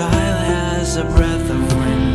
fragile as a breath of wind.